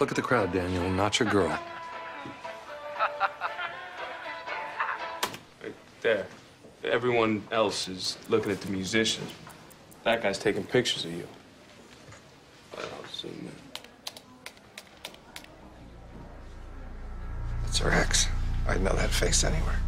Look at the crowd, Daniel, not your girl. Right there. Everyone else is looking at the musicians. That guy's taking pictures of you. I'll zoom in. It's her ex. I'd know that face anywhere.